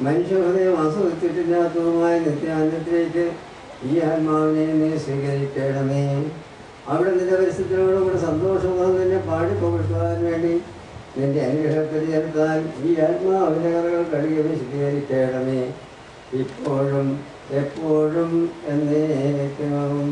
മനുഷ്യഹൃദയ വാസവത്തിട്ടില്ലാത്തതുമായ നിത്യാനന്ദത്തിലേക്ക് ഈ ആത്മാവിനെ നീ സ്വീകരിക്കണമേ. അവിടെ നിന്റെ പരിസ്ഥിതിയോടുകൂടെ സന്തോഷവും തന്നെ പാടി പുകഴ്ത്തുവാൻ വേണ്ടി നിന്റെ അനുഗ്രഹത്തിൽ ചേർത്താൽ ഈ ആത്മാവിന്റെ കറകൾ കഴുകി വിശദീകരിക്കണമേ ഇപ്പോഴും എപ്പോഴും എന്നേക്കും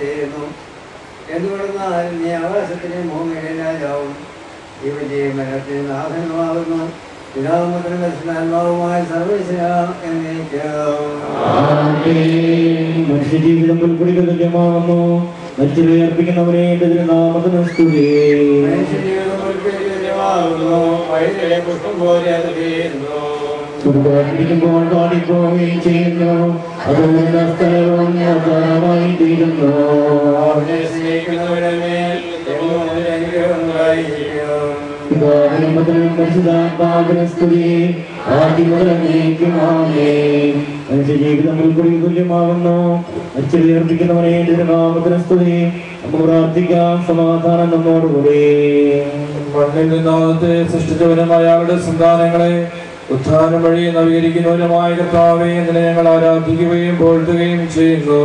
ചെയ്യുന്നു എന്തുകൊണ്ടെന്നാൽ നീ ആകാശത്തിന് രാജാവും ജീവന്റെയും മരണത്തിന് നാഥനുമാകുന്നു. പിതാമത്തിനും ദർശനാത്മാവുമായ. മനുഷ്യജീവിതം പുൽക്കുടിക്ക് തുല്യമാകുന്നു എന്റെ തിരുനാമത്തിന് സ്തുതി. മനുഷ്യജീവിതം പുഷ്പം പോലെ അത് തീരുന്നു സുഖമായിരിക്കുമ്പോൾ പാടിപ്പോവുകയും ചെയ്യുന്നു. അതുകൊണ്ട് സ്ഥലവും യാഥാരമായി തീരുന്നു. പിതാവിനും പരിശുദ്ധാത്മാവിനും സ്തുതി. ആദ്യം മുതൽ എന്നേക്കും ആമേൻ. മനുഷ്യജീവിതം പുൽക്കുടിക്ക് തുല്യമാകുന്നു. മനുഷ്യരെ അർപ്പിക്കുന്നവനെ തിരുനാമത്തിന് സ്തുതി. നമുക്ക് പ്രാർത്ഥിക്കാം. സമാധാനം നമ്മോടുകൂടി. മണ്ണിൽ നിന്നാദത്തെ സൃഷ്ടിച്ചവനും അയാളുടെ സന്താനങ്ങളെ ഉത്ഥാനം വഴി നവീകരിക്കുന്നവരുമായ കർത്താവെ നിന്നെ ഞങ്ങൾ ആരാധിക്കുകയും പോഴ്ത്തുകയും ചെയ്യുന്നു.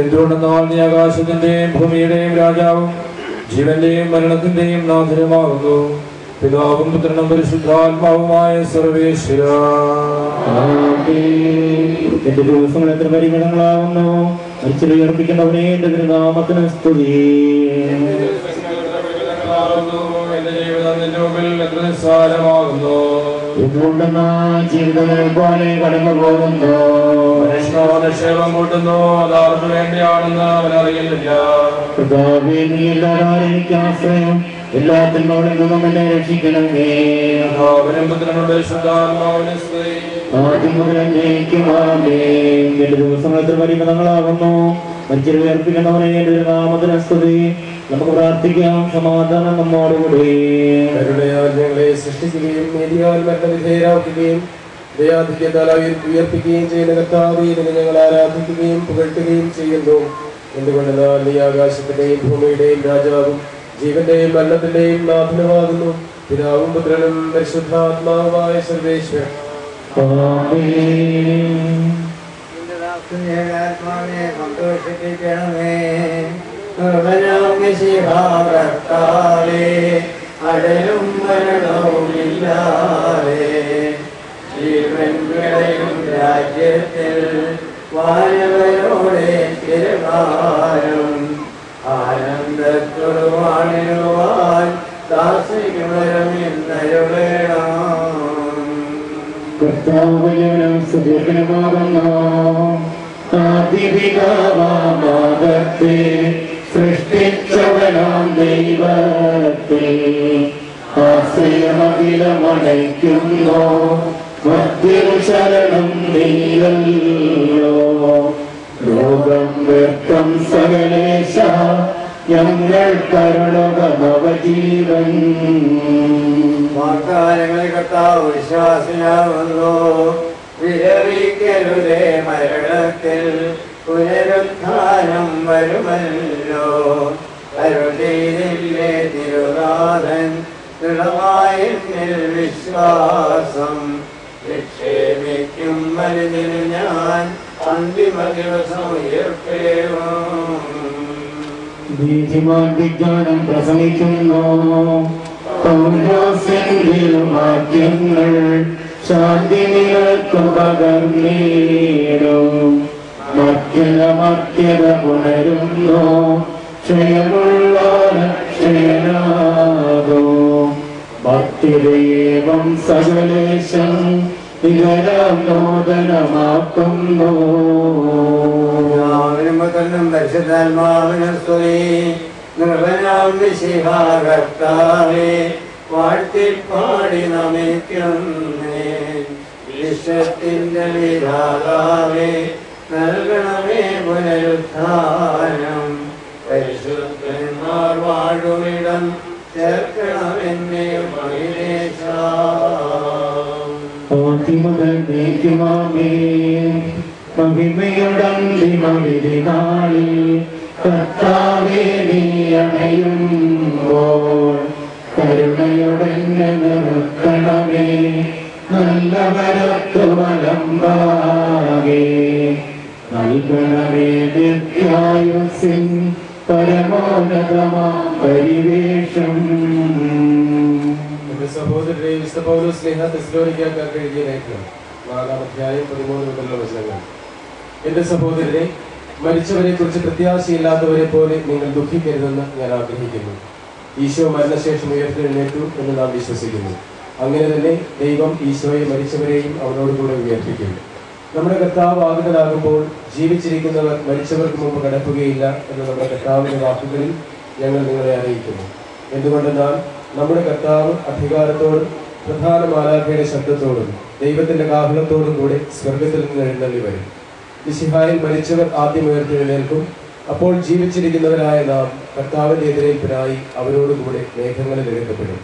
എന്തുകൊണ്ടെന്നാൽ നീ ആകാശത്തിന്റെയും ഭൂമിയുടെയും രാജാവും ജീവന്റെയും മരണത്തിന്റെയും നാഥനുമാകുന്നു. പിതാവും പുത്രനും പരിശുദ്ധാത്മാവുമായ സർവേശ്വര. എന്റെ ദിവസങ്ങൾ എത്ര പരിഗണങ്ങളാകുന്നു മരിച്ചത് അർപ്പിക്കുന്നവനെ എന്റെ തിരുനാമത്തിന് സ്തുതി എന്റെ ജീവിതം നിന്റെ മുമ്പിൽ എത്ര നിസ്സാരമാകുന്നു. എന്തുകൊണ്ടെന്നാ ജീവിതങ്ങൾ പോലെ കടന്നു പോകുന്നു. മനുഷ്യനോ നിക്ഷേപം കൂട്ടുന്നു. അതാർക്ക് വേണ്ടിയാണെന്ന് അവനറിയുന്നില്ല കർത്താവേ, നീ എല്ലാവരും എനിക്ക് ആശ്രയം. എല്ലാത്തിനോടും നിന്നും എന്നെ രക്ഷിക്കണമേ. ആദ്യം മുതൽ എന്നേക്കും ആമേൻ. എന്റെ ദിവസങ്ങൾ എത്ര പരിമിതങ്ങളാകുന്നു മറ്റൊരു അർപ്പിക്കുന്നവനെ എന്റെ സ്തുതി. നമുക്ക് പ്രാർത്ഥിക്കാം. സമാധാനം നമ്മോടുകൂടി കരുണയാൽ ഞങ്ങളെ സൃഷ്ടിക്കുകയും നീതിയാൽ മരണവിധേയരാക്കുകയും ദയാധിക്യത്താൽ ഉയർപ്പിക്കുകയും ചെയ്യുന്ന കർത്താവെ ഞങ്ങൾ ആരാധിക്കുകയും പുകഴ്ത്തുകയും ചെയ്യുന്നു. എന്തുകൊണ്ടെന്നാൽ നീ ആകാശത്തിന്റെയും ഭൂമിയുടെയും രാജാവും ജീവന്റെയും മരണത്തിന്റെയും നാഥനമാകുന്നു. പിതാവും പുത്രനും പരിശുദ്ധാത്മാവുമായ സർവേശ്വരൻ. ആത്മാവിനെ സന്തോഷിപ്പിക്കണമേ. കർത്താവേ അടലും മരണവുമില്ലാതെ. ജീവൻ വിളയും രാജ്യത്തിൽ വാനവരോടെ ദാസിക്ക് വരമിന്നരുളേണം കർത്താവിനും സുദീർഘനമാകുന്നു ആദിപിതാവാദത്തെ സൃഷ്ടിച്ചവനാം ദൈവത്തെ ആശ്രയമകിലമണയ്ക്കുന്നോ മറ്റൊരു ശരണം നീയല്ലോ. രോഗം വ്യക്തം സകലേശ ഞങ്ങൾ കരുണക നവജീവൻ വാഗ്ദാനങ്ങളെ കർത്താവ് വിശ്വാസിയാവുന്നു. വിരവിക്കരുതേ മരണത്തിൽ. പുനരുത്ഥാനം വരുമല്ലോ. അരുതീരില്ലേ തിരുനാഥൻ ദൃഢമായിരുന്നിൽ വിശ്വാസം. നിക്ഷേപിക്കും ഞാൻ അന്തിമ ദിവസം വാക്യങ്ങൾ ശാന്തി നിങ്ങൾക്ക് പകർന്നീടും. മർത്യത പുണരുന്നോ ക്ഷയമുള്ള ഭക്തിദേവം സകലേശം നിർഭനാം വിശിഹാകർത്താവേ വാഴ്ത്തിപ്പാടി നമിക്കുന്നേ. വിശ്വത്തിന്റെ വിധാതാവേ നൽകണമേ പുനരുദ്ധാനം. പരിശുദ്ധന്മാർ വാഴുമിടം ചേർക്കണമെന്നേ മഹിലേശ മുതൽ നീക്കുമാമേ മഹിമയുടന്തിമവിധി നാളിൽ കർത്താവേ നീ അണയുമ്പോൾ കരുണയുടനെ നിർക്കണമേ നല്ലവരത്തുമലമ്പാകെ നൽകണമേ നിത്യായുസിൻ പരമോന്നതമാ പരിവേഷം. സഹോദരരെ വിശുദ്ധ പൗലോസ് സ്നേഹ തെസ്ലോനിക്കാർക്ക് എഴുതിയ നാലാം അധ്യായം പതിമൂന്ന് മുതലുള്ള വചനങ്ങൾ. എന്റെ സഹോദരരെ മരിച്ചവരെ കുറിച്ച് പ്രത്യാശയില്ലാത്തവരെ പോലെ നിങ്ങൾ ദുഃഖിക്കരുതെന്ന് ഞാൻ ആഗ്രഹിക്കുന്നു. ഈശോ മരണശേഷം ഉയർത്തെഴുന്നേറ്റു എന്ന് നാം വിശ്വസിക്കുന്നു. അങ്ങനെ തന്നെ ദൈവം ഈശോയെ മരിച്ചവരെയും അവനോടുകൂടെ ഉയർപ്പിക്കും നമ്മുടെ കർത്താവ് ആകുതലാകുമ്പോൾ ജീവിച്ചിരിക്കുന്നവർ മരിച്ചവർക്ക് മുമ്പ് കടക്കുകയില്ല എന്ന നമ്മുടെ കർത്താവിന്റെ വാക്കുകളിൽ ഞങ്ങൾ നിങ്ങളെ അറിയിക്കുന്നു. എന്തുകൊണ്ടെന്നാൽ നമ്മുടെ കർത്താവ് അധികാരത്തോടും പ്രധാന മാലാഖയുടെ ശബ്ദത്തോടും ദൈവത്തിന്റെ കാഹളത്തോടും കൂടെ സ്വർഗത്തിൽ നിന്ന് എഴുന്നള്ളി വരും. വിശിഹായിൽ മരിച്ചവർ ആദ്യം ഉയർത്തെഴുന്നേൽക്കും. അപ്പോൾ ജീവിച്ചിരിക്കുന്നവരായ നാം കർത്താവിന്റെ എതിരേൽപ്പിനായി അവരോടുകൂടെ മേഘങ്ങളിൽ എടുക്കപ്പെടും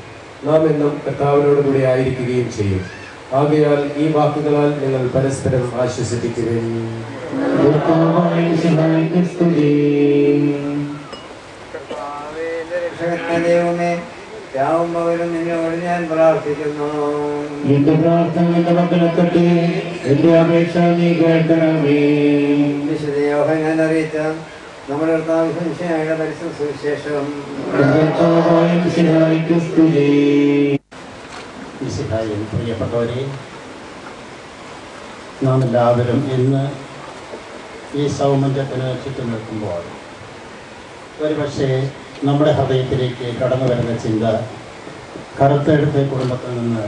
നാം എന്നും കർത്താവിനോടുകൂടി ആയിരിക്കുകയും ചെയ്യും. ആകയാൽ ഈ വാക്കുകളാൽ നിങ്ങൾ പരസ്പരം ആശ്വസിപ്പിക്കുകയും ദൈവമേ രാവും പകലും നിന്നോട് ഞാൻ പ്രാർത്ഥിക്കുന്നു. എന്റെ പ്രാർത്ഥന എന്റെ മക്കളെത്തട്ടെ എന്റെ അപേക്ഷ നീ കേൾക്കണമേ. വിശുദ്ധ യോഹന്നാൻ അറിയിച്ച നമ്മുടെ പരിശുദ്ധ സുവിശേഷം. മിശിഹായിൽ പ്രിയപ്പെട്ടവരെ നാം എല്ലാവരും ഇന്ന് ഈ സൗമന്യത്തിന് ചുറ്റും നിൽക്കുമ്പോൾ ഒരുപക്ഷെ നമ്മുടെ ഹൃദയത്തിലേക്ക് കടന്നു വരുന്ന ചിന്ത കറുത്തെടുത്ത കുടുംബത്തിൽ നിന്ന്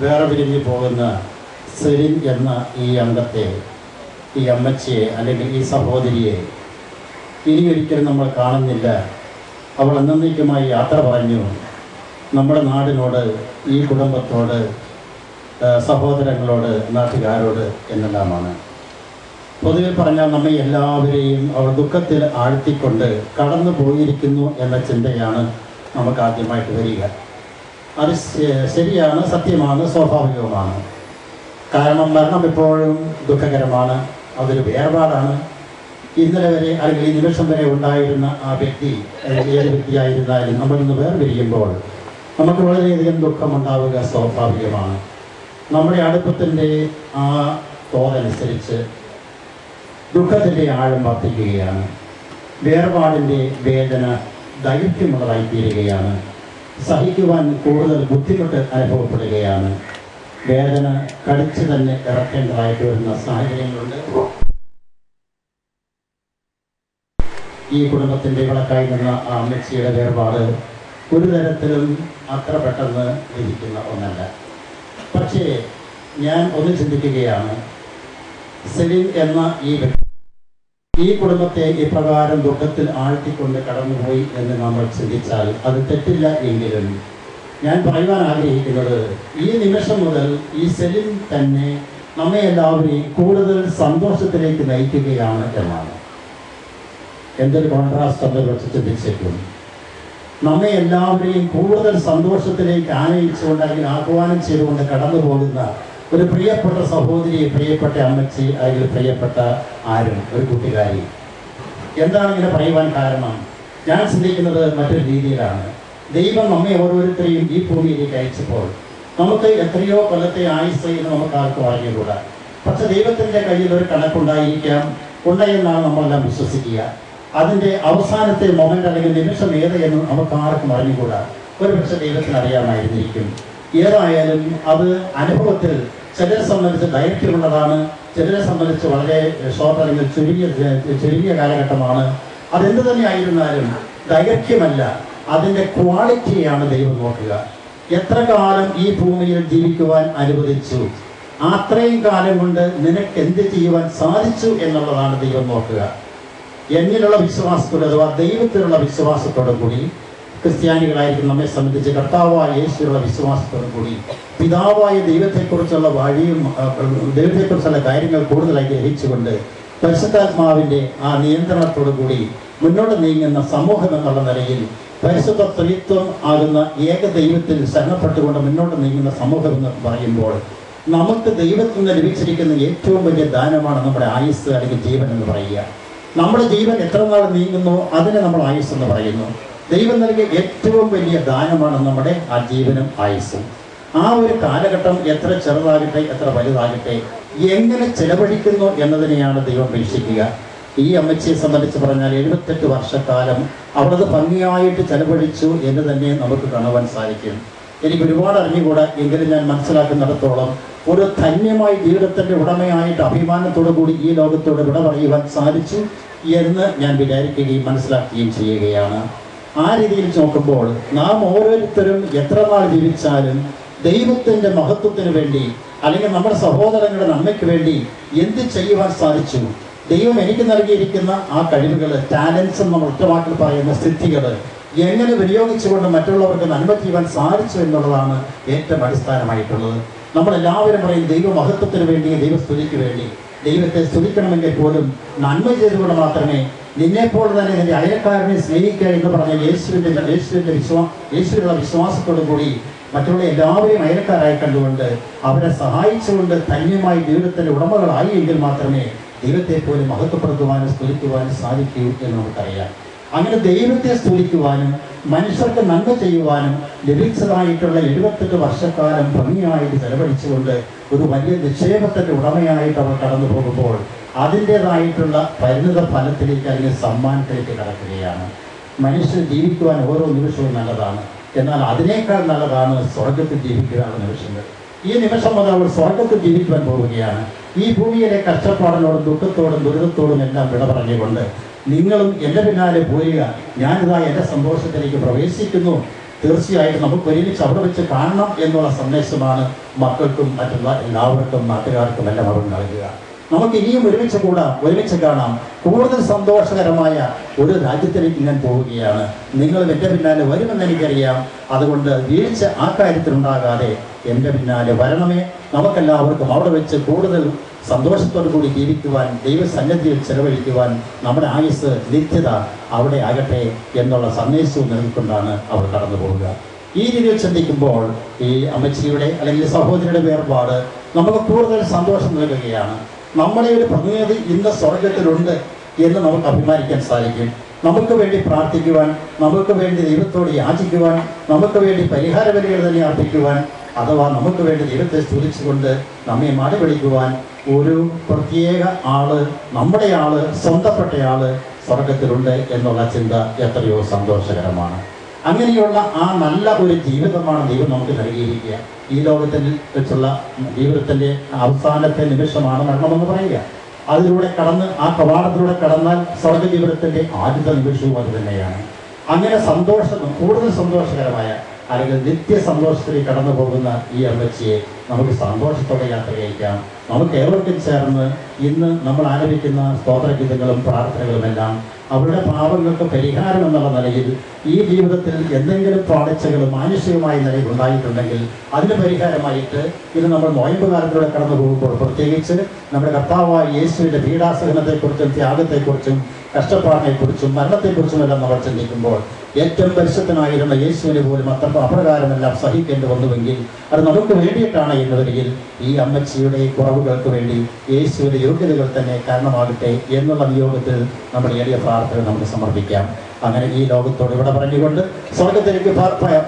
വേറെ പിരിഞ്ഞു പോകുന്ന സെലിൻ എന്ന ഈ അംഗത്തെ ഈ അമ്മച്ചിയെ അല്ലെങ്കിൽ ഈ സഹോദരിയെ ഇനി ഒരിക്കലും നമ്മൾ കാണുന്നില്ല. അവൾ എന്നേക്കുമായി യാത്ര പറഞ്ഞു നമ്മുടെ നാടിനോട് ഈ കുടുംബത്തോട് സഹോദരങ്ങളോട് നാട്ടുകാരോട് എന്നെല്ലാമാണ്. പൊതുവെ പറഞ്ഞാൽ നമ്മെ എല്ലാവരെയും അവർ ദുഃഖത്തിൽ ആഴ്ത്തിക്കൊണ്ട് കടന്നു പോയിരിക്കുന്നു എന്ന ചിന്തയാണ് നമുക്ക് ആദ്യമായിട്ട് വരിക. അത് ശരിയാണ് സത്യമാണ് സ്വാഭാവികവുമാണ്. കാരണം മരണം എപ്പോഴും ദുഃഖകരമാണ് അതൊരു വേർപാടാണ്. ഇന്നലെ വരെ അല്ലെങ്കിൽ ഈ നിമിഷം വരെ ഉണ്ടായിരുന്ന ആ വ്യക്തി ഏത് വ്യക്തിയായിരുന്നാലും നമ്മൾ ഇന്ന് വേർപിരിയുമ്പോൾ നമുക്ക് വളരെയധികം ദുഃഖമുണ്ടാവുക സ്വാഭാവികമാണ്. നമ്മുടെ അടുപ്പത്തിന്റെ ആ തോതനുസരിച്ച് ദുഃഖത്തിന്റെ ആഴം വർദ്ധിക്കുകയാണ്. വേർപാടിന്റെ വേദന ദൈർഘ്യമുള്ളതായി തീരുകയാണ്. സഹിക്കുവാൻ കൂടുതൽ ബുദ്ധിമുട്ട് അനുഭവപ്പെടുകയാണ്. വേദന കടിച്ചു തന്നെ ഇറക്കേണ്ടതായിട്ട് വരുന്ന സാഹചര്യങ്ങളുണ്ട്. ഈ കുടുംബത്തിന്റെ വിളക്കായി നിന്ന ആ അമ്മച്ചിയുടെ വേർപാട് ഒരു തരത്തിലും അത്ര പെട്ടെന്ന് ലഭിക്കുന്ന ഒന്നല്ല. പക്ഷേ ഞാൻ ഒന്ന് ചിന്തിക്കുകയാണ്. സെലിം എന്ന ഈ വ്യക്തി ഈ കുടുംബത്തെ ഇപ്രകാരം ദുഃഖത്തിൽ ആഴ്ത്തിക്കൊണ്ട് കടന്നുപോയി എന്ന് നമ്മൾ ചിന്തിച്ചാൽ അത് തെറ്റില്ല എങ്കിലും ഞാൻ പറയുവാൻ ആഗ്രഹിക്കുന്നത് ഈ നിമിഷം മുതൽ ഈ സെലിം തന്നെ നമ്മെ എല്ലാവരെയും കൂടുതൽ സന്തോഷത്തിലേക്ക് നയിക്കുകയാണ് എന്നാണ്. എന്തൊരു കോൺട്രാസ്റ്റ് വെച്ച് ചിന്തിച്ചേക്കും. നമ്മെ എല്ലാവരെയും കൂടുതൽ സന്തോഷത്തിലേക്ക് ആനയിച്ചുകൊണ്ട് അല്ലെങ്കിൽ ആഹ്വാനം ചെയ്തുകൊണ്ട് കടന്നു പോകുന്ന ഒരു പ്രിയപ്പെട്ട സഹോദരി പ്രിയപ്പെട്ട അമ്മച്ചി അല്ലെങ്കിൽ പ്രിയപ്പെട്ട ആരും ഒരു കൂട്ടുകാരി എന്താണ് ഇങ്ങനെ പറയുവാൻ കാരണം? ഞാൻ ചിന്തിക്കുന്നത് മറ്റൊരു രീതിയിലാണ്. ദൈവം നമ്മെ ഓരോരുത്തരെയും ഈ ഭൂമിയിലേക്ക് അയച്ചപ്പോൾ നമുക്ക് എത്രയോ കൊല്ലത്തെ ആയുസ് എന്ന് നമുക്ക് ആർക്കും അറിഞ്ഞുകൂടാ. പക്ഷെ ദൈവത്തിന്റെ കയ്യിൽ ഒരു കണക്കുണ്ടായിരിക്കാം. ഉണ്ടെന്നാണ് നമ്മളെല്ലാം വിശ്വസിക്കുക. അതിന്റെ അവസാനത്തെ മൊമെന്റ് അല്ലെങ്കിൽ നിമിഷം ഏതെന്ന് നമുക്ക് ആർക്കും അറിഞ്ഞുകൂടാ. ഒരു പക്ഷെ ദൈവത്തിന് അറിയാമായിരുന്നിരിക്കും. ഏതായാലും അത് അനുഭവത്തിൽ ചിലരെ സംബന്ധിച്ച് ദൈർഘ്യമുള്ളതാണ് ചിലരെ സംബന്ധിച്ച് വളരെ ഷോർട്ട് അല്ലെങ്കിൽ ചുരുങ്ങിയ ചുരുങ്ങിയ കാലഘട്ടമാണ്. അതെന്ത് തന്നെ ആയിരുന്നാലും ദൈർഘ്യമല്ല അതിന്റെ ക്വാളിറ്റിയാണ് ദൈവം നോക്കുക. എത്ര കാലം ഈ ഭൂമിയിൽ ജീവിക്കുവാൻ അനുവദിച്ചു? അത്രയും കാലം കൊണ്ട് നിനക്ക് എന്ത് ചെയ്യുവാൻ സാധിച്ചു എന്നുള്ളതാണ് ദൈവം നോക്കുക. എന്നിലുള്ള വിശ്വാസത്തോടെ അഥവാ ദൈവത്തിലുള്ള വിശ്വാസത്തോടു കൂടി ക്രിസ്ത്യാനികളായിരിക്കും നമ്മെ സംബന്ധിച്ച് കർത്താവായ യേശുവിനുള്ള വിശ്വാസത്തോടു കൂടി പിതാവായ ദൈവത്തെക്കുറിച്ചുള്ള വഴിയും ദൈവത്തെക്കുറിച്ചുള്ള കാര്യങ്ങൾ കൂടുതലായി ഗ്രഹിച്ചുകൊണ്ട് പരിശുദ്ധാത്മാവിന്റെ ആ നിയന്ത്രണത്തോടു കൂടി മുന്നോട്ട് നീങ്ങുന്ന സമൂഹം എന്നുള്ള നിലയിൽ പരിശുദ്ധ ത്രിത്വം ആകുന്ന ഏക ദൈവത്തിൽ ശരണപ്പെട്ടുകൊണ്ട് മുന്നോട്ട് നീങ്ങുന്ന സമൂഹം എന്ന് പറയുമ്പോൾ നമുക്ക് ദൈവത്തിൽ നിന്ന് ലഭിച്ചിരിക്കുന്ന ഏറ്റവും വലിയ ദാനമാണ് നമ്മുടെ ആയുസ് അല്ലെങ്കിൽ ജീവൻ എന്ന് പറയുക. നമ്മുടെ ജീവൻ എത്ര നാൾ നീങ്ങുന്നു അതിനെ നമ്മൾ ആയുസ് എന്ന് പറയുന്നു. ദൈവം നൽകിയ ഏറ്റവും വലിയ ദാനമാണ് നമ്മുടെ ആ ജീവനും ആയുസ്സും. ആ ഒരു കാലഘട്ടം എത്ര ചെറുതാകട്ടെ എത്ര വലുതാകട്ടെ എങ്ങനെ ചെലവഴിക്കുന്നു എന്നതിനെയാണ് ദൈവം വീക്ഷിക്കുക ഈ അമ്മച്ചിയെ സംബന്ധിച്ച് പറഞ്ഞാൽ എഴുപത്തെട്ട് വർഷക്കാലം അവളത് ഭംഗിയായിട്ട് ചെലവഴിച്ചു എന്ന് തന്നെ നമുക്ക് കാണുവാൻ സാധിക്കും. എനിക്ക് ഒരുപാട് അറിഞ്ഞുകൂടാ എങ്കിലും ഞാൻ മനസ്സിലാക്കുന്നിടത്തോളം ഒരു ധന്യമായ ജീവിതത്തിന്റെ ഉടമയായിട്ട് അഭിമാനത്തോടു കൂടി ഈ ലോകത്തോട് വിട പറയുവാൻ സാധിച്ചു എന്ന് ഞാൻ വിചാരിക്കുകയും മനസ്സിലാക്കുകയും ചെയ്യുകയാണ്. ആ രീതിയിൽ നോക്കുമ്പോൾ നാം ഓരോരുത്തരും എത്ര നാൾ ജീവിച്ചാലും ദൈവത്തിന്റെ മഹത്വത്തിന് വേണ്ടി അല്ലെങ്കിൽ നമ്മുടെ സഹോദരങ്ങളുടെ നന്മയ്ക്ക് വേണ്ടി എന്ത് ചെയ്യുവാൻ സാധിച്ചു? ദൈവം എനിക്ക് നൽകിയിരിക്കുന്ന ആ കഴിവുകൾ ടാലൻസ് നമ്മൾ ഒറ്റവാക്കിൽ പറയുന്ന സ്ഥിതികൾ എങ്ങനെ വിനിയോഗിച്ചുകൊണ്ട് മറ്റുള്ളവർക്ക് നന്മ ചെയ്യുവാൻ സാധിച്ചു എന്നുള്ളതാണ് ഏറ്റവും അടിസ്ഥാനമായിട്ടുള്ളത്. നമ്മളെല്ലാവരും പറയും ദൈവ മഹത്വത്തിന് വേണ്ടി ദൈവസ്തുതിക്ക് വേണ്ടി. ദൈവത്തെ സ്തുതിക്കണമെങ്കിൽ പോലും നന്മ ചെയ്തുകൊണ്ട് മാത്രമേ നിന്നെപ്പോലെ തന്നെ നിന്റെ അയൽക്കാരനെ സ്നേഹിക്കുക എന്ന് പറഞ്ഞ യേശുവിന്റെ യേശുവിന്റെ വിശ്വാ യേശുവിനുള്ള വിശ്വാസത്തോടു കൂടി മറ്റുള്ള എല്ലാവരെയും അയൽക്കാരായി കണ്ടുകൊണ്ട് അവരെ സഹായിച്ചുകൊണ്ട് ധന്യമായി ജീവിതത്തിന്റെ ഉടമകളായി എങ്കിൽ മാത്രമേ ദൈവത്തെ പോലും മഹത്വപ്പെടുത്തുവാനും സ്തുതിക്കുവാനും സാധിക്കൂ എന്ന് നമുക്കറിയാം. അങ്ങനെ ദൈവത്തെ സ്തുതിക്കുവാനും മനുഷ്യർക്ക് നന്മ ചെയ്യുവാനും ലഭിച്ചതായിട്ടുള്ള എഴുപത്തെട്ട് വർഷക്കാലം ഭംഗിയായിട്ട് ചെലവഴിച്ചുകൊണ്ട് ഒരു വലിയ നിക്ഷേപത്തിന്റെ ഉടമയായിട്ട് അവർ കടന്നു പോകുമ്പോൾ അതിന്റെതായിട്ടുള്ള പരിണിത ഫലത്തിലേക്ക് അല്ലെങ്കിൽ സമ്മാനത്തിലേക്ക് കടക്കുകയാണ്. മനുഷ്യർ ജീവിക്കുവാൻ ഓരോ നിമിഷവും നല്ലതാണ്. എന്നാൽ അതിനേക്കാൾ നല്ലതാണ് സ്വർഗത്തിൽ ജീവിക്കുവാനുള്ള നിമിഷങ്ങൾ. ഈ നിമിഷം മുതൽ അവൾ സ്വർഗത്തിൽ ജീവിക്കുവാൻ പോവുകയാണ്. ഈ ഭൂമിയിലെ കഷ്ടപ്പാടിനോടും ദുഃഖത്തോടും ദുരിതത്തോടും എല്ലാം വിട പറഞ്ഞുകൊണ്ട് നിങ്ങളും എന്റെ പിന്നാലെ പോരുക. ഞാനിതാ എന്റെ സന്തോഷത്തിലേക്ക് പ്രവേശിക്കുന്നു. തീർച്ചയായിട്ടും നമുക്ക് ഒരുമിച്ച് അവിടെ വെച്ച് കാണണം എന്നുള്ള സന്ദേശമാണ് മക്കൾക്കും മറ്റുള്ള എല്ലാവർക്കും നാട്ടുകാർക്കും എല്ലാം അവർ നൽകുക. നമുക്ക് ഇനിയും ഒരുമിച്ച് കൂടാം ഒരുമിച്ച് കാണാം. കൂടുതൽ സന്തോഷകരമായ ഒരു രാജ്യത്തിലേക്ക് ഞാൻ പോവുകയാണ്. നിങ്ങൾ എന്റെ പിന്നാലെ വരുമെന്ന് എനിക്കറിയാം. അതുകൊണ്ട് വീഴ്ച ആ കാര്യത്തിലുണ്ടാകാതെ എന്റെ പിന്നാലെ വരണമേ. നമുക്കെല്ലാവർക്കും അവിടെ വെച്ച് കൂടുതൽ സന്തോഷത്തോടു കൂടി ജീവിക്കുവാൻ ദൈവസന്നിധിയിൽ ചെലവഴിക്കുവാൻ നമ്മുടെ ആയുസ് നിത്യത അവിടെ ആകട്ടെ എന്നുള്ള സന്ദേശവും നൽകിക്കൊണ്ടാണ് അവർ കടന്നു പോവുക ഈ രീതിയിൽ ചിന്തിക്കുമ്പോൾ ഈ അമ്മച്ചിയുടെ അല്ലെങ്കിൽ സഹോദരിയുടെ വേർപാട് നമുക്ക് കൂടുതൽ സന്തോഷം നൽകുകയാണ്. നമ്മളെ ഒരു പ്രതിനിധി ഇന്ന് സ്വർഗത്തിലുണ്ട് എന്ന് നമുക്ക് അഭിമാനിക്കാൻ സാധിക്കും. നമുക്ക് വേണ്ടി പ്രാർത്ഥിക്കുവാൻ നമുക്ക് വേണ്ടി ദൈവത്തോട് യാചിക്കുവാൻ നമുക്ക് വേണ്ടി പരിഹാര വരികൾ തന്നെ അർപ്പിക്കുവാൻ അഥവാ നമുക്ക് വേണ്ടി ദൈവത്തെ സ്തുതിച്ചുകൊണ്ട് നമ്മെ മടപിടിക്കുവാൻ ഒരു പ്രത്യേക ആൾ നമ്മുടെ ആൾ സ്വന്തപ്പെട്ട ആൾ സ്വർഗത്തിലുണ്ട് എന്നുള്ള ചിന്ത എത്രയോ സന്തോഷകരമാണ്. അങ്ങനെയുള്ള ആ നല്ല ഒരു ജീവിതമാണ് ദൈവം നമുക്ക് നൽകിയിരിക്കുക. ഈ ലോകത്തിൽ വെച്ചുള്ള ജീവിതത്തിന്റെ അവസാനത്തെ നിമിഷമാണ് മരണമെന്ന് പറയുക. അതിലൂടെ കടന്ന് ആ കവാടത്തിലൂടെ കടന്നാൽ സ്വർഗ ജീവിതത്തിന്റെ ആദ്യത്തെ നിമിഷവും അത് തന്നെയാണ്. അങ്ങനെ സന്തോഷം കൂടുതൽ സന്തോഷകരമായ അല്ലെങ്കിൽ നിത്യ സന്തോഷത്തിലേക്ക് കടന്നു പോകുന്ന ഈ അമ്മച്ചിയെ നമുക്ക് സന്തോഷത്തോടെ യാത്ര കഴിക്കാം നമുക്ക് ഏവർക്കും ചേർന്ന് ഇന്ന് നമ്മൾ ആലപിക്കുന്ന സ്തോത്രഗീതങ്ങളും പ്രാർത്ഥനകളുമെല്ലാം അവരുടെ പാപങ്ങൾക്ക് പരിഹാരം എന്നുള്ള നിലയിൽ ഈ ജീവിതത്തിൽ എന്തെങ്കിലും പാളിച്ചകൾ മാനുഷികമായ നിലയിൽ ഉണ്ടായിട്ടുണ്ടെങ്കിൽ അതിന് പരിഹാരമായിട്ട് ഇത് നമ്മൾ നോയമ്പ് കാലത്തിലൂടെ കടന്നു പോകുമ്പോൾ പ്രത്യേകിച്ച് നമ്മുടെ കർത്താവായ യേശുവിന്റെ പീഡാസഹനത്തെക്കുറിച്ചും ത്യാഗത്തെക്കുറിച്ചും കഷ്ടപ്പാടിനെക്കുറിച്ചും മരണത്തെക്കുറിച്ചും എല്ലാം നമ്മൾ ചിന്തിക്കുമ്പോൾ ഏറ്റവും പരിശുദ്ധനായിരുന്ന യേശുവിനെ പോലും അത്ര അപ്രകാരമെല്ലാം സഹിക്കേണ്ടി വന്നുവെങ്കിൽ അത് നമുക്ക് വേണ്ടിയിട്ടാണ് എന്ന വരികിൽ ഈ അമ്മച്ചിയുടെ കുറവുകൾക്ക് വേണ്ടി യേശുവിന്റെ യോഗ്യതകൾ തന്നെ കാരണമാകട്ടെ എന്നുള്ള നിയോഗത്തിൽ നമ്മുടെ എളിയ പ്രാർത്ഥന നമുക്ക് സമർപ്പിക്കാം. അങ്ങനെ ഈ ലോകത്തോട് ഇവിടെ പറഞ്ഞുകൊണ്ട് സ്വർഗത്തിലേക്ക്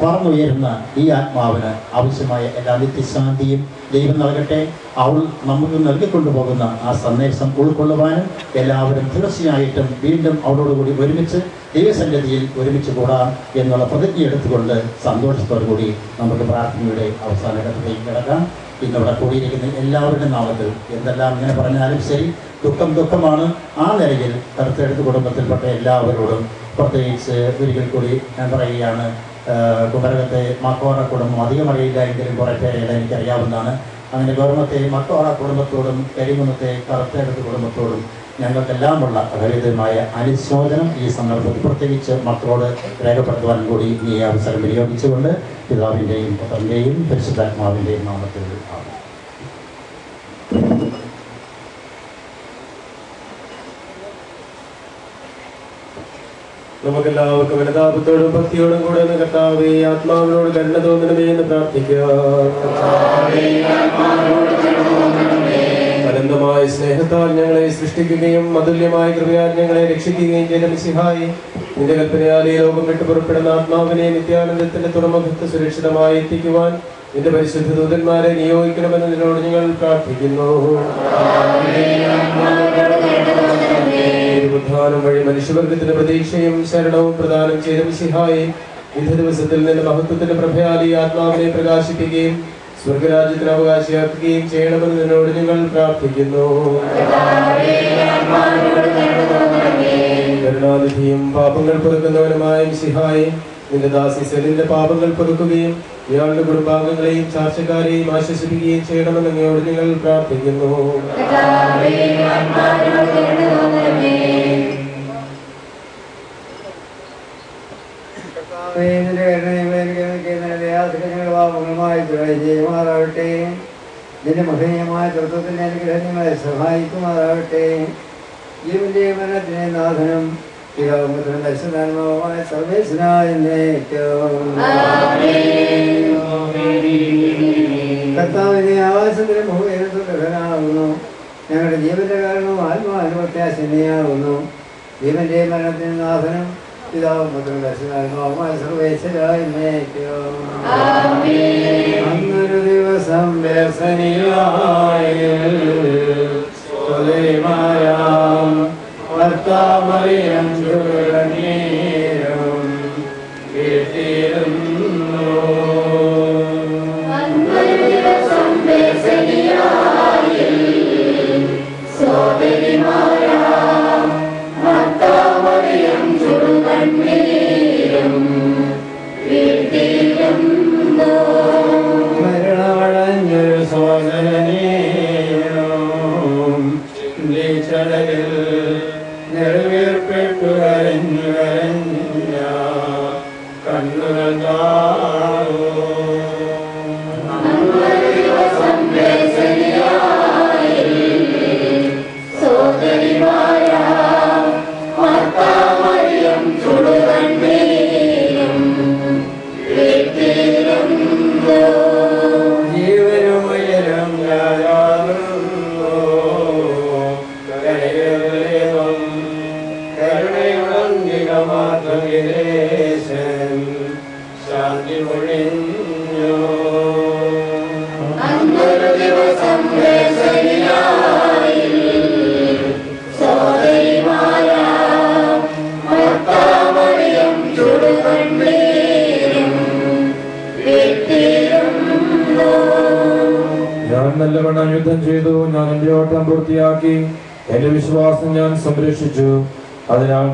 പറന്നുയരുന്ന ഈ ആത്മാവിന് ആവശ്യമായ എല്ലാ നിത്യശാന്തിയും ദൈവം നൽകട്ടെ. അവൾ നമുക്ക് നൽകിക്കൊണ്ടു പോകുന്ന ആ സന്ദേശം ഉൾക്കൊള്ളുവാനും എല്ലാവരും തീർച്ചയായിട്ടും വീണ്ടും അവളോടുകൂടി ഒരുമിച്ച് ദൈവസന്നിധിയിൽ ഒരുമിച്ച് കൂടാം എന്നുള്ള പ്രതിജ്ഞ എടുത്തുകൊണ്ട് സന്തോഷത്തോടു കൂടി നമുക്ക് പ്രാർത്ഥനയുടെ അവസാന ഘട്ടത്തിലേക്ക് കിടക്കാം. ഇന്നിവിടെ കൂടിയിരിക്കുന്ന എല്ലാവരുടെയും നാമത്തിൽ എന്തെല്ലാം ഇങ്ങനെ പറഞ്ഞാലും ശരി ദുഃഖം ദുഃഖമാണ്. ആ നിലയിൽ കറുത്തെടുത്ത് കുടുംബത്തിൽപ്പെട്ട എല്ലാവരോടും പ്രത്യേകിച്ച് ഒരിക്കൽ കൂടി ഞാൻ പറയുകയാണ് കുമരകത്തെ മക്കോറ കുടുംബം അധികം അറിയില്ല എങ്കിലും കുറേ പേരെല്ലാം എനിക്കറിയാവുന്നതാണ്. അങ്ങനെ ഗവർണത്തെ മക്കോറ കുടുംബത്തോടും കരിമുന്നത്തെ കറുത്തേടത്ത് കുടുംബത്തോടും ഞങ്ങൾക്കെല്ലാമുള്ള അഹരിതമായ അനുശോചനം ഈ സന്ദർഭത്തിൽ പ്രത്യേകിച്ച് മക്കളോട് രേഖപ്പെടുത്തുവാൻ കൂടി ഈ അവസരം വിനിയോഗിച്ചുകൊണ്ട് പിതാവിന്റെയും പുത്രന്റെയും പരിശുദ്ധാത്മാവിന്റെയും നാമത്തിൽ ആകും നമുക്കെല്ലാവർക്കും വനിതാപത്തോടും ഭക്തിയോടും കൂടെ ഒന്ന് കർത്താവെ ആത്മാവിനോട് കരുണ തോന്നണമേ എന്ന് പ്രാർത്ഥിക്കാം അനന്തമായ സ്നേഹത്താൽ ഞങ്ങളെ സൃഷ്ടിക്കുകയും അതുല്യമായ കൃപയാൽ ഞങ്ങളെ രക്ഷിക്കുകയും ചെയ്ത സിഹായി നിന്റെ കൽപ്പനയാൽ ഈ ലോകം വിട്ടു പുറപ്പെടുന്ന ആത്മാവിനെ നിത്യാനന്ദത്തിന്റെ തുറമുഖത്ത് സുരക്ഷിതമായി എത്തിക്കുവാൻ നിന്റെ പരിശുദ്ധ ദൂതന്മാരെ നിയോഗിക്കണമെന്ന് നിന്നോട് ഞങ്ങൾ പ്രാർത്ഥിക്കുന്നു. ഉദ്ധാനം വഴി മനുഷ്യവർഗത്തിന്റെ പ്രതീക്ഷയും ശരണവും പ്രദാനം ചെയ്ത മിശിഹായെ വിധ ദിവസത്തിൽ നിന്ന് മഹത്വത്തിന്റെ പ്രഭയാലി ആത്മാവിനെ പ്രകാശിപ്പിക്കുകയും സ്വർഗരാജ്യത്തിന് അവകാശിയാക്കുകയും ചെയ്യണമെന്ന് നിന്നോട് ഞങ്ങൾ പ്രാർത്ഥിക്കുന്നു. കരുണാനിധിയും പാപങ്ങൾ പൊറുക്കുന്നവനുമായ സിഹായി നിന്റെ ദാസി സെലിന്റെ പാപങ്ങൾ പൊറുക്കുകയും ഇയാളുടെ കുടുംബാംഗങ്ങളെയും ചാർച്ചക്കാരെയും ആശ്വസിപ്പിക്കുകയും ചെയ്യണമെന്ന് നിങ്ങളോട് ഞങ്ങൾ പ്രാർത്ഥിക്കുന്നു. ചെയ്യുമാറാവട്ടെ. നിന്റെ മഹനീയമായ തൃത്വത്തിന്റെ അനുഗ്രഹങ്ങളെ സഹായിക്കുമാറാവട്ടെ. ജീവന്റെ മരണത്തിന് നാഥനം സർവേശനായ കർത്താവിനെ ആവാസത്തിലും ഭൂമിയിലും ഞങ്ങളുടെ ജീവന്റെ കാരണവും ആത്മാനുഭത്യാശനെയാകുന്നു ജീവന്റെ മരണത്തിന് നാഥനം പിതാവും പുത്രനും ദർശനാത്മാവുമായ സർവേശ്വരായ അന്നൊരു ദിവസം വ്യസനിയായും ഭർത്താമറിയം ചുഴനീരും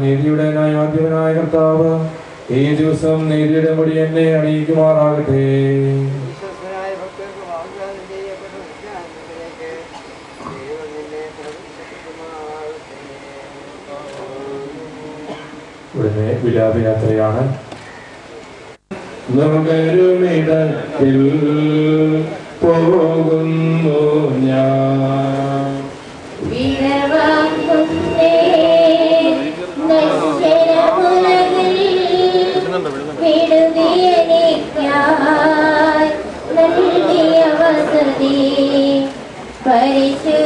നീതിയുടെ ന്യായാധിപനായ കർത്താവ് ഈ ദിവസം നീതിയുടെ മുടി എന്നെ അണിയിക്കുമാറാകട്ടെ. ഉടനെ വിലാപയാത്രയാണ്. പോകുന്നു ഞാൻ. പരിശുദ്ധന്മാർ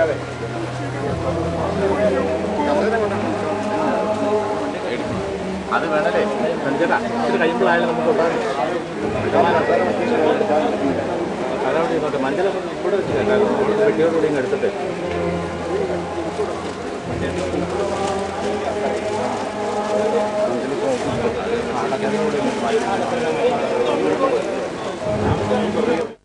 അറിയാതെ അത് വേണല്ലേ സഞ്ചേട്ടാ ഇത് കഴിയുമ്പോഴായാലും നമുക്ക് ഉണ്ടാകും അതവിടെ ഇരുന്നോട്ടെ മഞ്ചല ഇവിടെ വെച്ചിട്ടുണ്ടായിരുന്നു പെട്ടിയോടുകൂടി എടുത്തിട്ട് കൂടി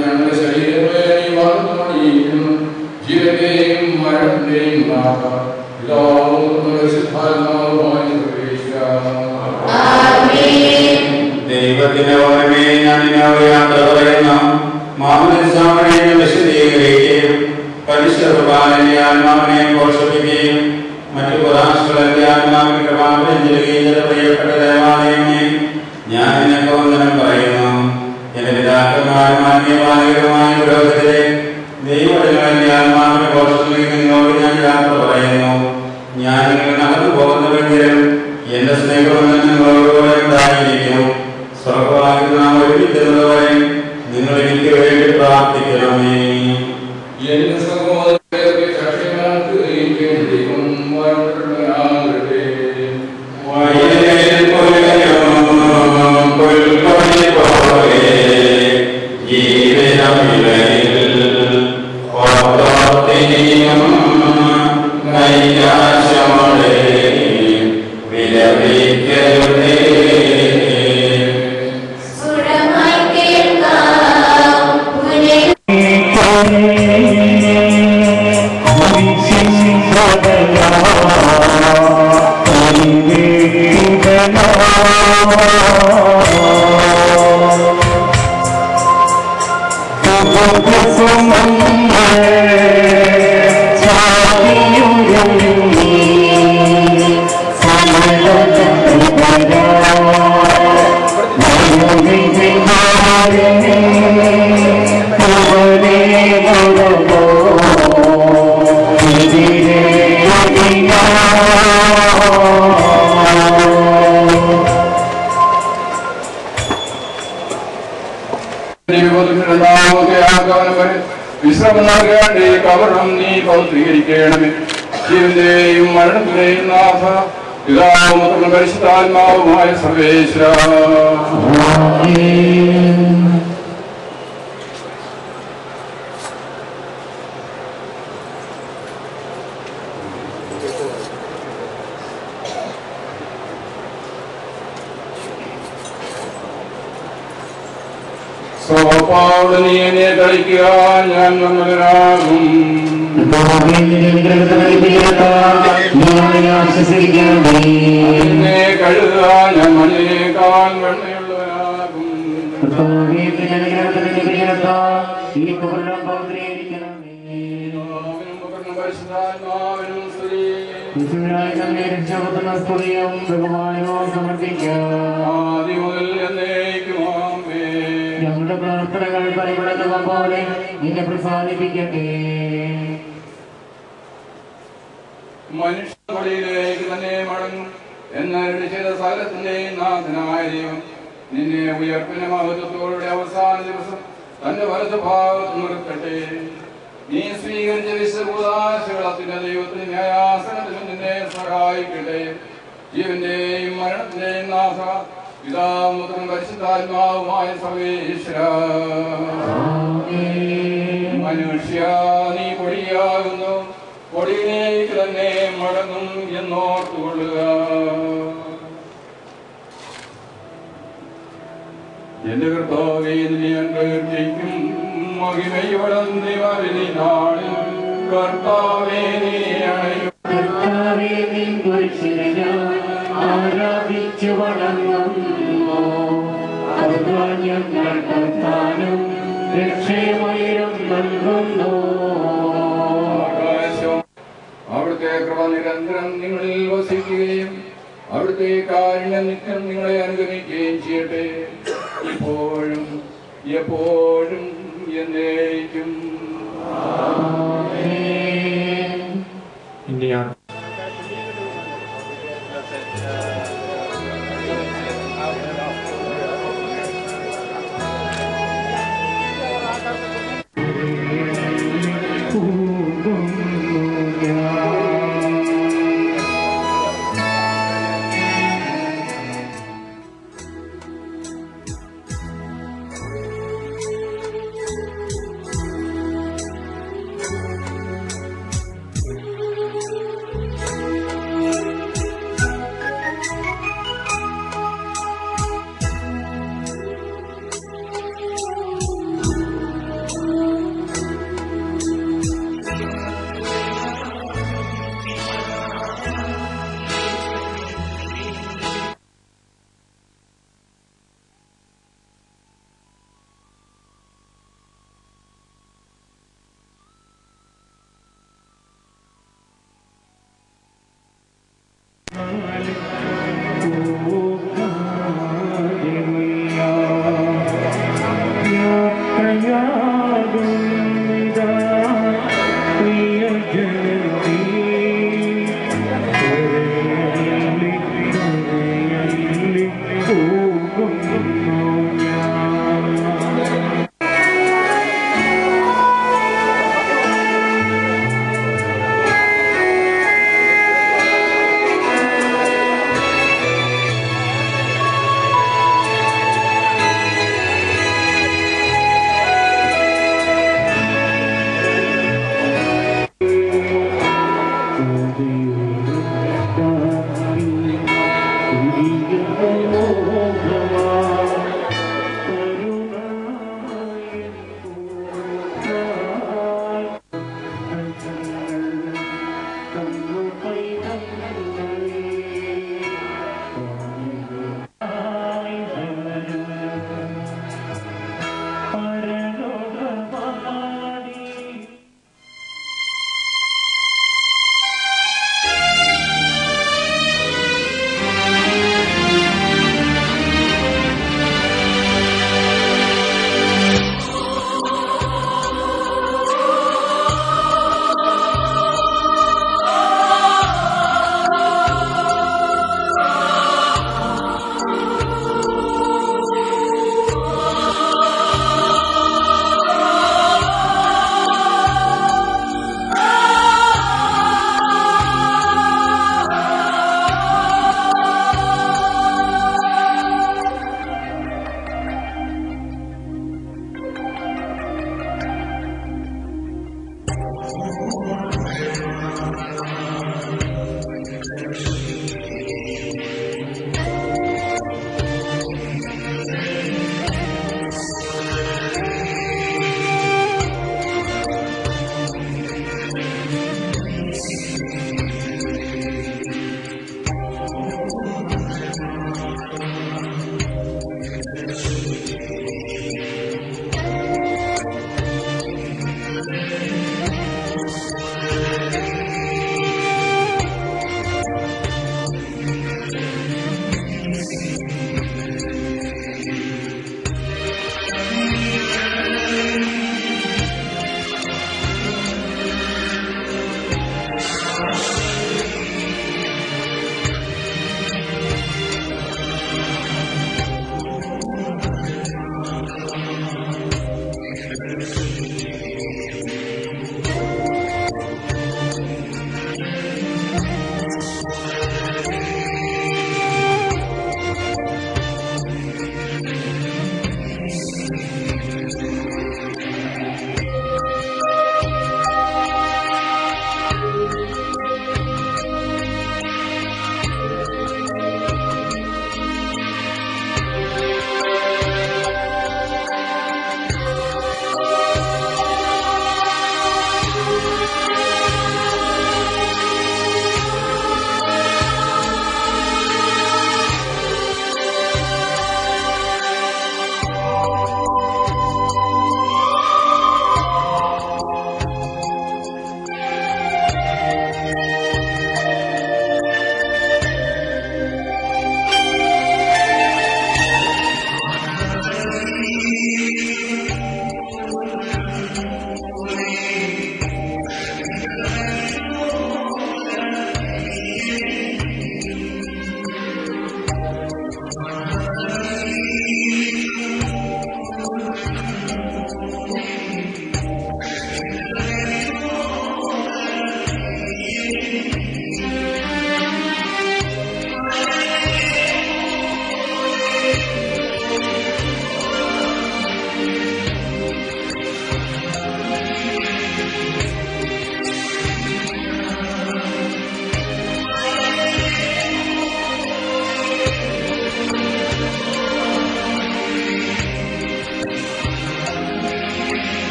ഞങ്ങളുടെ ശരീരവേദനയും ജീവന്റെയും മരണന്റെയും ദൈവത്തിന്റെ ഓർമ്മയെ ഞാൻ നിന്നോട് യാത്ര പറയുന്ന. മാമനസ്വാമിയെ വിശദീകരിക്കുകയും പരിശുദ്ധ കുർബാനന്റെ ആത്മാവിനെ പോഷിപ്പിക്കുകയും മറ്റു കുറാശ്രന്റെ ആത്മാവിന്റെ കൃപാപനം ചെയ്യുകയും ചെയ്ത പ്രിയപ്പെട്ട ഞാൻ പ്രയോജനകരമായും ആത്മീയമാനകരമായ പുരോഗതിയെ ദൈവവചനങ്ങളിൽ ആത്മാവിന്റെ പോഷത്തിൽ നിന്നോട് ഞാൻ യാത്ര പറയുന്നു. ഞാൻ നിങ്ങൾ നടന്നു പോകുന്നുവെങ്കിലും എന്റെ സ്നേഹം നിങ്ങളോടുകൂടെ ഉണ്ടായിരിക്കുന്നു. സ്വർഗവാഹത്തിൽ നാം ഒരുമിച്ചിരുന്നവരെ നിങ്ങൾ എനിക്ക് വേണ്ടി പ്രാർത്ഥിക്കണമേ. എന്റെ വിശ്രമം നൽകേണ്ടേ കവരണം നീ പൗത്രീകരിക്കണമേ. ജീവന്റെയും മരണത്തിന്റെയും നാഥ പിതാവും പുത്രനും പരിശുദ്ധാത്മാവുമായ സർവേശ്വര. സ്വപാവോട് തളിക്കുക ഞാൻ നിർമ്മലനാകും എന്നെ കഴുകുക ഞാൻ മണ്ണിനേക്കാൾ വെണ്ണയുള്ളവനാകും പരിശുദ്ധാത്മാവിനും സ്തുതി. ആദ്യം മുതൽ എന്നേക്കും ആമേൻ പ്രവർത്തനങ്ങൾ പരിഗണന പോലെ നിന്നെ പ്രസാദിപ്പിക്കട്ടെ. മനുഷ്യപടിയിലേക്ക് തന്നെ മടങ്ങും എന്നരുടെ ചില സകലത്തിന്റെ നാഥനായ ദൈവം നിന്നെ ഉയർപ്പിന്റെ മഹത്വത്തോടെ അവസാന ദിവസം തന്റെ വലതുഭാഗത്ത് നിർത്തട്ടെ. നീ സ്വീകരിച്ച വിശ്വഭൂതാശകളത്തിന്റെ ദൈവത്തിന് ന്യായാസനത്തിലും നിന്നെ സഹായിക്കട്ടെ. ജീവന്റെയും മരണത്തിന്റെയും നാഥ പിതാമുദ്രൻ പരിശുദ്ധാത്മാവുമായ സർവേശ്വര. മനുഷ്യ നീ പൊടിയാകുന്നു. പൊടിയിലേക്ക് തന്നെ മടങ്ങും എന്നോർത്തുകൊള്ളുക. എന്റെ കർത്താവേ ഞാൻ പ്രകീർത്തിക്കും. മഹിമയോടന്തി വരി നാളിൽ കർത്താവേ നീ അണയും. കർത്താവേ ആരാധിച്ചു വണങ്ങുന്നു അതുകൊണ്ട് ഞങ്ങൾ കർത്താനും രക്ഷയുമയം നൽകുന്നു അവിടുത്തെ കൃപ നിരന്തരം നിങ്ങളിൽ വസിക്കുകയും അവിടുത്തെ കാരുണ്യം നിത്യം നിങ്ങളെ അനുഗമിക്കുകയും ചെയ്യട്ടെ. ഇപ്പോഴും എപ്പോഴും എന്നേക്കും. ഇന്ത്യ